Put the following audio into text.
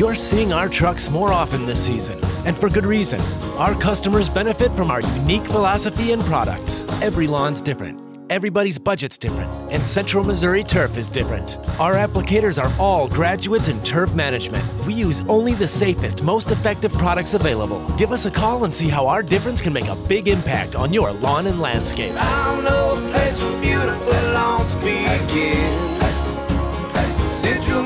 You're seeing our trucks more often this season, and for good reason. Our customers benefit from our unique philosophy and products. Every lawn's different. Everybody's budget's different, and Central Missouri Turf is different. Our applicators are all graduates in turf management. We use only the safest, most effective products available. Give us a call and see how our difference can make a big impact on your lawn and landscape. I know a place where beautiful lawns begin. Central